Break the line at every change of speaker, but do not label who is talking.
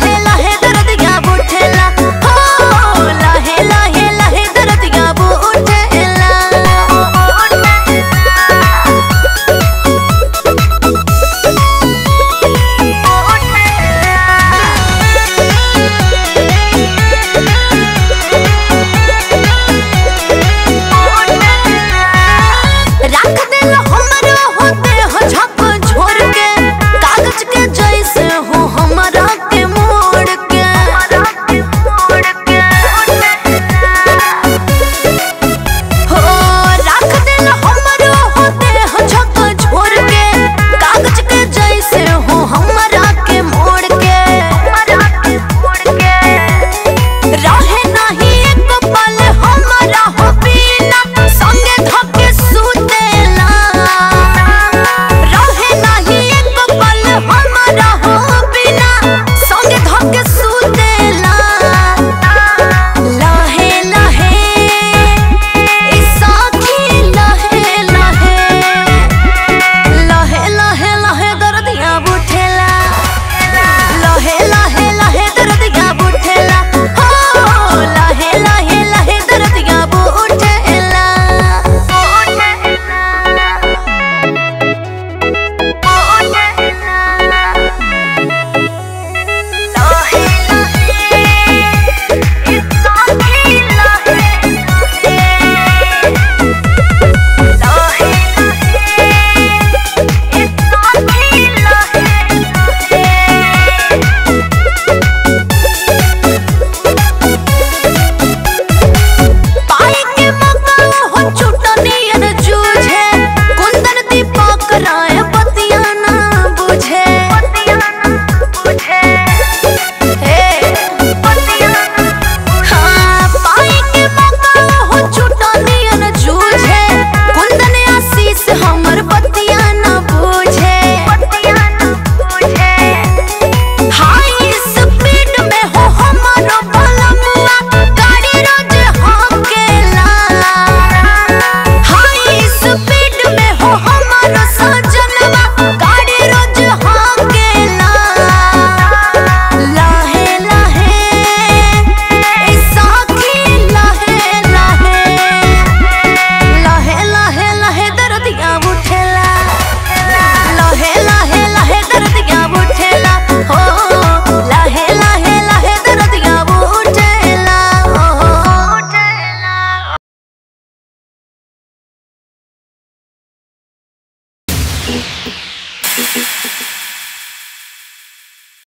の thank you